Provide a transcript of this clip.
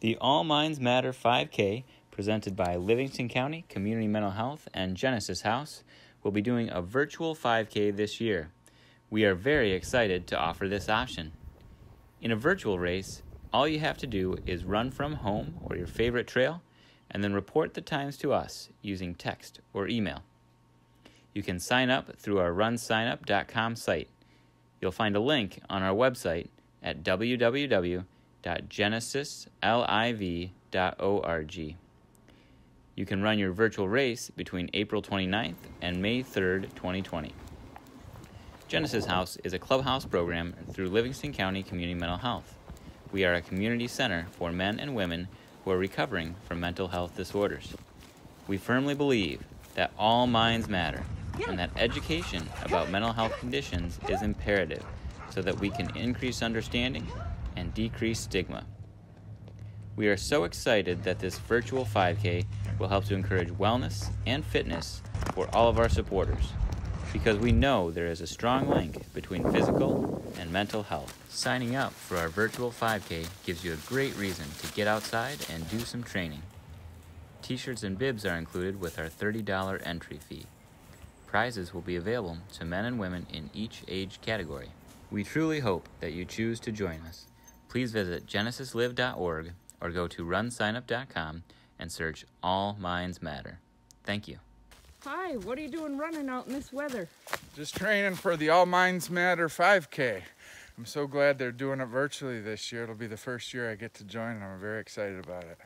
The All Minds Matter 5K, presented by Livingston County Community Mental Health and Genesis House, will be doing a virtual 5K this year. We are very excited to offer this option. In a virtual race, all you have to do is run from home or your favorite trail and then report the times to us using text or email. You can sign up through our runsignup.com site. You'll find a link on our website at www.genesisliv.org. You can run your virtual race between April 29th and May 3rd, 2020. Genesis House is a clubhouse program through Livingston County Community Mental Health. We are a community center for men and women who are recovering from mental health disorders. We firmly believe that all minds matter and that education about mental health conditions is imperative so that we can increase understanding and decrease stigma. We are so excited that this virtual 5K will help to encourage wellness and fitness for all of our supporters because we know there is a strong link between physical and mental health. Signing up for our virtual 5K gives you a great reason to get outside and do some training. T shirts and bibs are included with our $30 entry fee. Prizes will be available to men and women in each age category. We truly hope that you choose to join us. Please visit genesislive.org or go to runsignup.com and search All Minds Matter. Thank you. Hi, what are you doing running out in this weather? Just training for the All Minds Matter 5K. I'm so glad they're doing it virtually this year. It'll be the first year I get to join, and I'm very excited about it.